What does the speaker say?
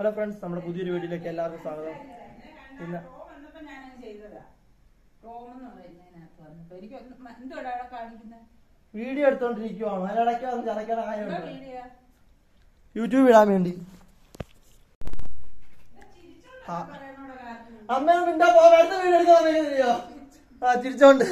Hello friends നമ്മുടെ പുതിയൊരു വീഡിയോയിലേക്ക് എല്ലാവർക്കും സ്വാഗതം. ഇന്ന് വീഡിയോ എടുത്തോണ്ടിരിക്കുവാണ്. അതിനിടയ്ക്ക് വന്ന് ചതക്കണ കാര്യം യൂട്യൂബ് ഇടാൻ വേണ്ടി. അമ്മ മിണ്ടാ പോ. വീഡിയോ എടുക്കാൻ ആ ചിരിച്ചോണ്ട്.